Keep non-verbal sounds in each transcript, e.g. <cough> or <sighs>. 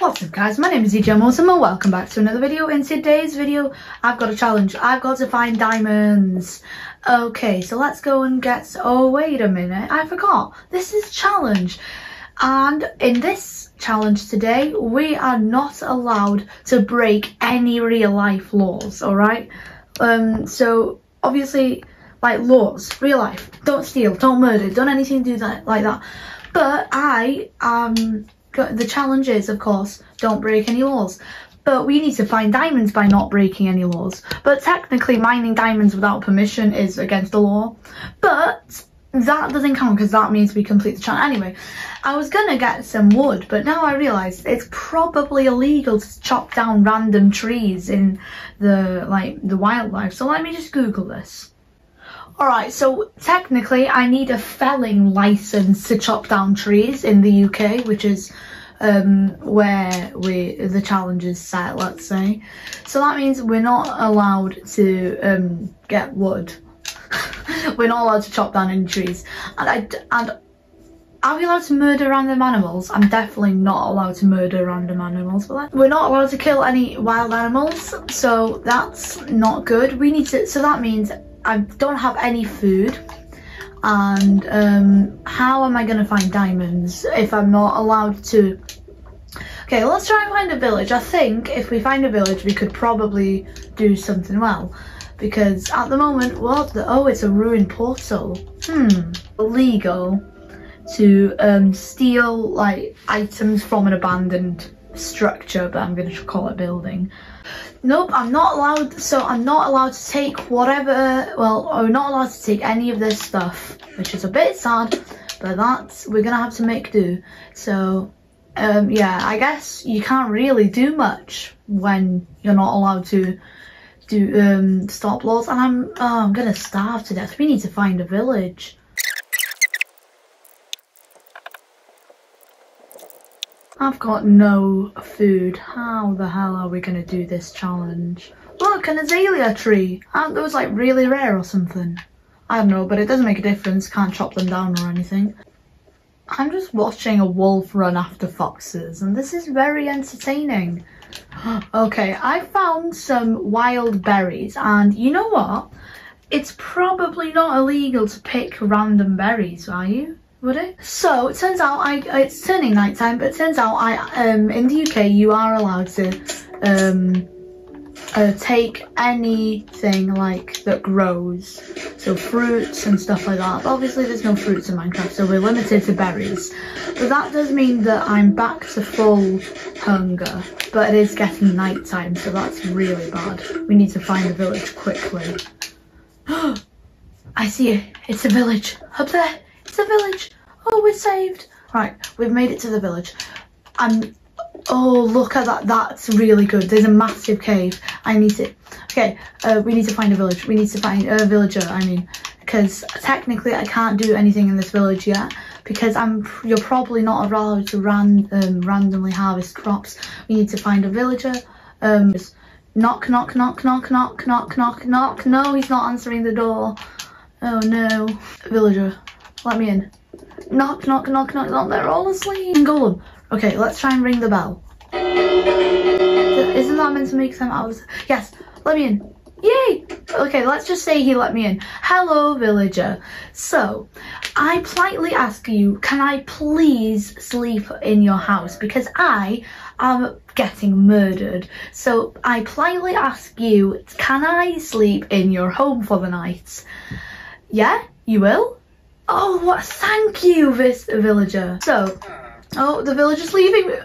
What's up guys, my name is EJ and welcome back to another video. In today's video, I've got a challenge. I've got to find diamonds. Okay, so let's go and get, oh wait a minute, I forgot. This is challenge. And in this challenge today, we are not allowed to break any real life laws, alright? Um, so obviously, like laws, real life, don't steal, don't murder, don't anything do that like that. But I um the challenge is, of course, don't break any laws. But we need to find diamonds by not breaking any laws. But technically, mining diamonds without permission is against the law. But that doesn't count because that means we complete the challenge. Anyway, I was gonna get some wood, but now I realise it's probably illegal to chop down random trees in the like the wildlife. So let me just Google this. Alright, so technically I need a felling license to chop down trees in the UK, which is um, where we the challenge is set, let's say. So that means we're not allowed to um, get wood. <laughs> we're not allowed to chop down any trees. And, I, and are we allowed to murder random animals? I'm definitely not allowed to murder random animals. But we're not allowed to kill any wild animals, so that's not good. We need to, so that means I don't have any food and um, how am I going to find diamonds if I'm not allowed to? Okay let's try and find a village. I think if we find a village we could probably do something well. Because at the moment what the oh it's a ruined portal. Hmm. Illegal to um, steal like items from an abandoned structure but I'm going to call it building Nope, I'm not allowed, so I'm not allowed to take whatever, well, I'm not allowed to take any of this stuff, which is a bit sad, but that's, we're gonna have to make do. So, um, yeah, I guess you can't really do much when you're not allowed to do, um, stop laws, and I'm, oh, I'm gonna starve to death. We need to find a village. I've got no food. How the hell are we going to do this challenge? Look, an azalea tree. Aren't those like really rare or something? I don't know, but it doesn't make a difference. Can't chop them down or anything. I'm just watching a wolf run after foxes and this is very entertaining. <gasps> okay, I found some wild berries and you know what? It's probably not illegal to pick random berries, are you? Would it? So it turns out I it's turning nighttime, but it turns out I um in the UK you are allowed to um uh, take anything like that grows, so fruits and stuff like that. But obviously there's no fruits in Minecraft, so we're limited to berries. But that does mean that I'm back to full hunger, but it is getting nighttime, so that's really bad. We need to find a village quickly. <gasps> I see it. It's a village up there. A village. Oh, we're saved. Right, we've made it to the village. And oh, look at that. That's really good. There's a massive cave. I need to. Okay, uh, we need to find a village. We need to find a villager. I mean, because technically I can't do anything in this village yet because I'm. You're probably not allowed to ran, um, randomly harvest crops. We need to find a villager. Um, knock, knock, knock, knock, knock, knock, knock, knock. No, he's not answering the door. Oh no, villager. Let me in. Knock, knock, knock, knock, knock. They're all asleep. Golem. Okay, let's try and ring the bell. Isn't that meant to make some out? Yes, let me in. Yay! Okay, let's just say he let me in. Hello, villager. So, I politely ask you, can I please sleep in your house? Because I am getting murdered. So, I politely ask you, can I sleep in your home for the night? Yeah, you will? Oh, what? Thank you, this villager. So, oh, the villager's leaving.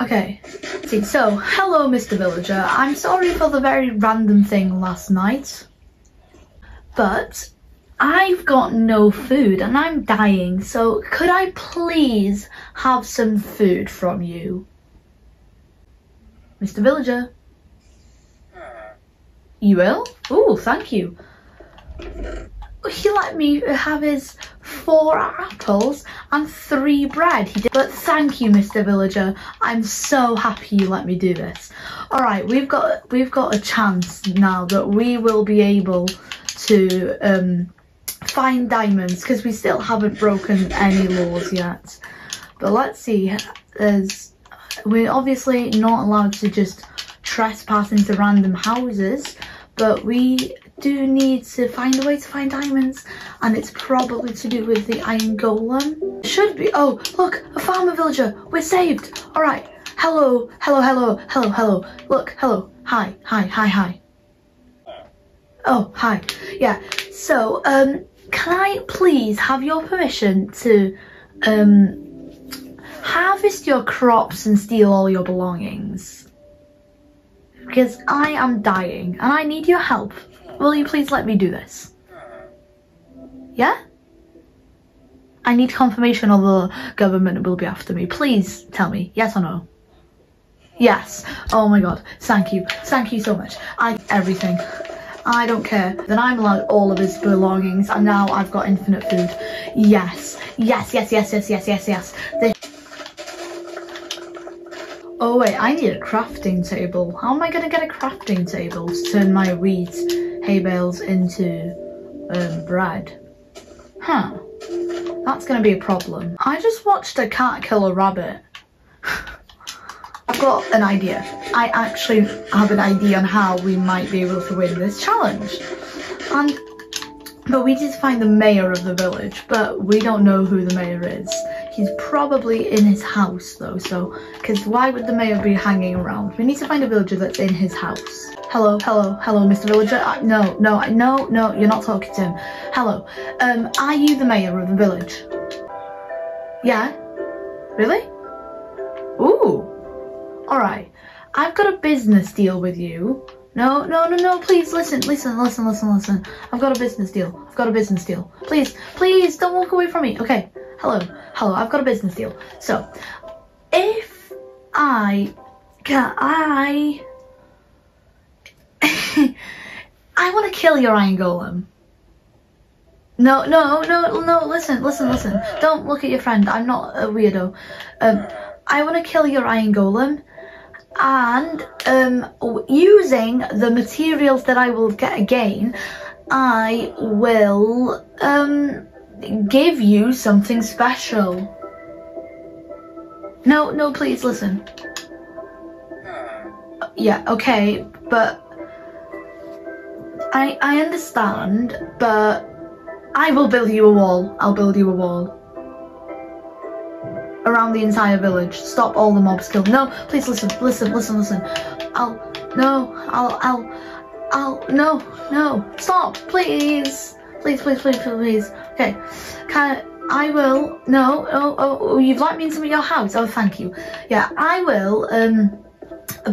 Okay, see, so, hello, Mr. Villager. I'm sorry for the very random thing last night, but I've got no food and I'm dying, so could I please have some food from you? Mr. Villager? You will? Oh, thank you he let me have his four apples and three bread. He did. But thank you, Mr. Villager. I'm so happy you let me do this. All right, we've got we've got a chance now that we will be able to um, find diamonds because we still haven't broken any laws yet. But let's see. There's we're obviously not allowed to just trespass into random houses, but we do need to find a way to find diamonds and it's probably to do with the iron golem. Should be, oh look, a farmer villager, we're saved. All right, hello, hello, hello, hello, hello, look, hello, hi, hi, hi, hi. Oh, hi, yeah, so um, can I please have your permission to um, harvest your crops and steal all your belongings? Because I am dying and I need your help. Will you please let me do this? Yeah? I need confirmation or the government will be after me. Please tell me, yes or no? Yes. Oh my god. Thank you. Thank you so much. I everything. I don't care. Then I'm allowed all of his belongings and now I've got infinite food. Yes. Yes, yes, yes, yes, yes, yes, yes. This Oh wait, I need a crafting table. How am I gonna get a crafting table to turn my wheat hay bales into um, bread. Huh. That's going to be a problem. I just watched a cat kill a rabbit. <sighs> I've got an idea. I actually have an idea on how we might be able to win this challenge. And but we did find the mayor of the village, but we don't know who the mayor is. He's probably in his house though, so, because why would the mayor be hanging around? We need to find a villager that's in his house. Hello, hello, hello, Mr. Villager. Uh, no, no, no, no, you're not talking to him. Hello, um, are you the mayor of the village? Yeah? Really? Ooh. Alright. I've got a business deal with you. No, no, no, no, please listen, listen, listen, listen, listen. I've got a business deal. I've got a business deal. Please, please don't walk away from me. Okay, hello, hello, I've got a business deal. So, if I, can I, <laughs> I want to kill your iron golem. No, no, no, no, listen, listen, listen. Don't look at your friend. I'm not a weirdo. Um, I want to kill your iron golem and um, using the materials that I will get again, I will um, give you something special. No, no, please listen. Yeah, okay, but I I understand, but I will build you a wall. I'll build you a wall around the entire village. Stop all the mobs kill. No, please listen, listen, listen, listen. I'll, no, I'll, I'll, I'll, no, no, stop, please. Please, please, please, please. Okay, can I, will, no, oh, oh, oh, you'd like me into your house? Oh, thank you. Yeah, I will, um,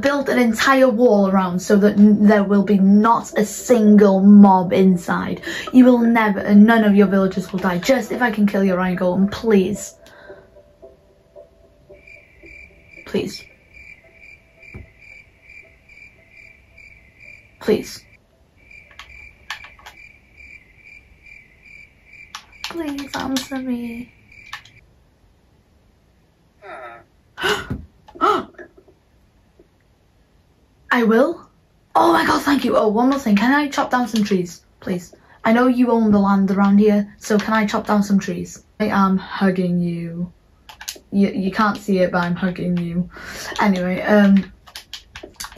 build an entire wall around so that there will be not a single mob inside. You will never, and none of your villagers will die. Just if I can kill your iron golem, please. Please. Please. Please answer me. <gasps> I will. Oh my god, thank you. Oh, one more thing. Can I chop down some trees, please? I know you own the land around here, so can I chop down some trees? I am hugging you you, you can't see it, but I'm hugging you. Anyway, um,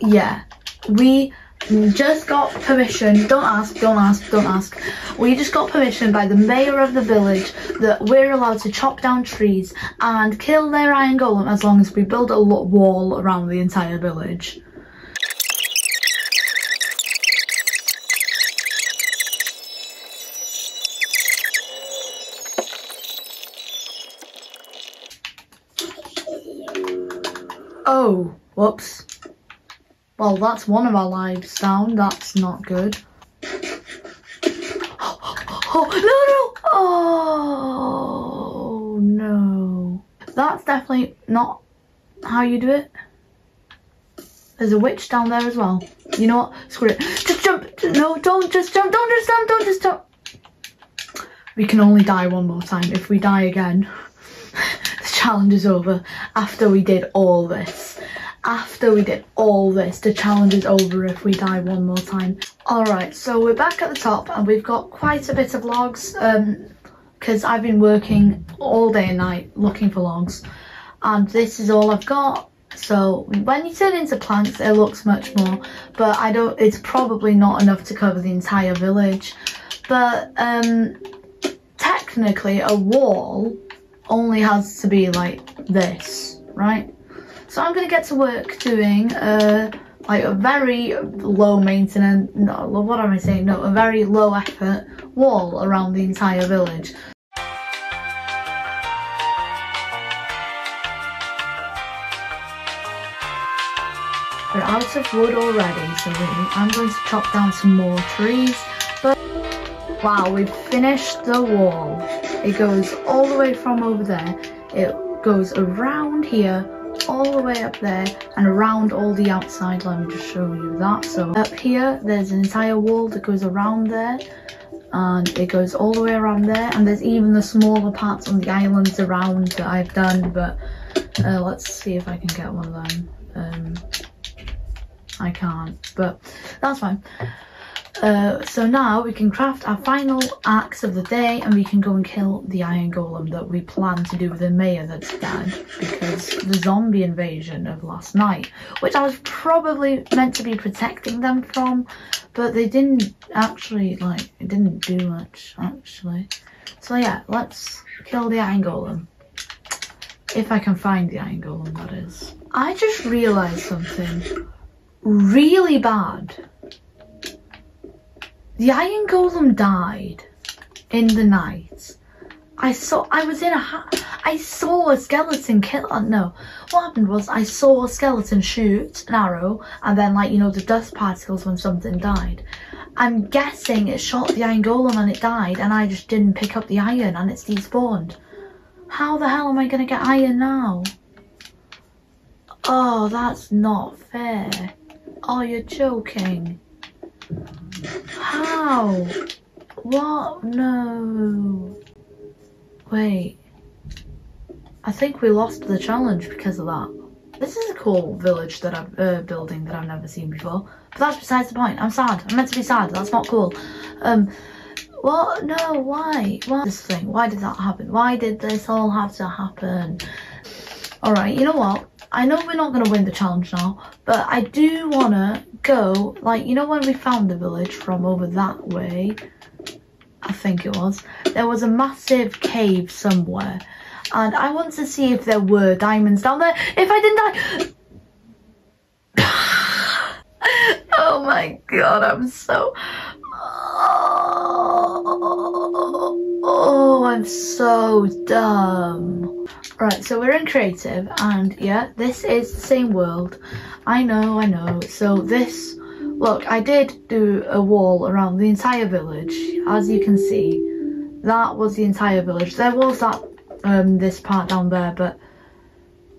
yeah, we just got permission, don't ask, don't ask, don't ask. We just got permission by the mayor of the village that we're allowed to chop down trees and kill their iron golem as long as we build a wall around the entire village. Oh, whoops. Well, that's one of our lives down. That's not good. <gasps> Oh, no, no! Oh, no. That's definitely not how you do it. There's a witch down there as well. You know what? Screw it. Just jump. No, don't just jump. Don't just jump. Don't just jump. We can only die one more time. If we die again, challenge is over after we did all this. After we did all this, the challenge is over if we die one more time. Alright, so we're back at the top and we've got quite a bit of logs um because I've been working all day and night looking for logs and this is all I've got So when you turn into plants, it looks much more, but I don't, it's probably not enough to cover the entire village. But um, technically a wall only has to be like this, right? So I'm gonna get to work doing a, like a very low maintenance, no, what am I saying? No, a very low effort wall around the entire village. We're out of wood already, so I'm going to chop down some more trees. But wow, we've finished the wall. It goes all the way from over there. It goes around here, all the way up there, and around all the outside. Let me just show you that. So up here, there's an entire wall that goes around there. And it goes all the way around there. And there's even the smaller parts on the islands around that I've done. But uh, let's see if I can get one of them. Um, I can't, but that's fine. Uh, so now we can craft our final axe of the day and we can go and kill the iron golem that we plan to do with the mayor that's dead because the zombie invasion of last night which I was probably meant to be protecting them from but they didn't actually like it didn't do much actually. So yeah let's kill the iron golem. If I can find the iron golem that is. I just realized something really bad the Iron Golem died in the night. I saw, I was in a, I saw a skeleton kill, uh, no, what happened was I saw a skeleton shoot an arrow and then like, you know, the dust particles when something died. I'm guessing it shot the Iron Golem and it died and I just didn't pick up the iron and it's despawned. How the hell am I going to get iron now? Oh, that's not fair. Oh, you're joking. How? What? No. Wait. I think we lost the challenge because of that. This is a cool village that I'm uh, building that I've never seen before. But that's besides the point. I'm sad. I'm meant to be sad. That's not cool. Um, what? No, why? Why this thing? Why did that happen? Why did this all have to happen? Alright, you know what? I know we're not going to win the challenge now, but I do want to go, like, you know when we found the village from over that way, I think it was, there was a massive cave somewhere, and I want to see if there were diamonds down there. If I didn't die... <sighs> oh my god, I'm so... Oh, I'm so dumb. Right, so we're in creative and yeah, this is the same world. I know, I know. So this, look, I did do a wall around the entire village. As you can see, that was the entire village. There was that, um, this part down there, but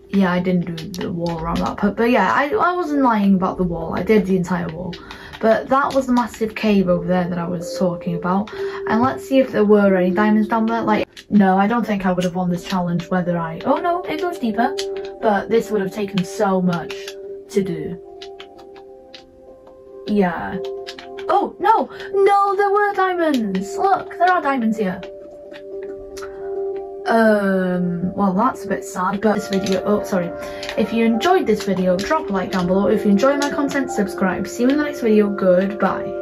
yeah, I didn't do the wall around that part. But yeah, I, I wasn't lying about the wall. I did the entire wall. But that was the massive cave over there that I was talking about. And let's see if there were any diamonds down there. Like, no, I don't think I would have won this challenge whether I... Oh no, it goes deeper. But this would have taken so much to do. Yeah. Oh, no! No, there were diamonds! Look, there are diamonds here. Um, well, that's a bit sad, but this video, oh, sorry. If you enjoyed this video, drop a like down below. If you enjoy my content, subscribe. See you in the next video. Goodbye.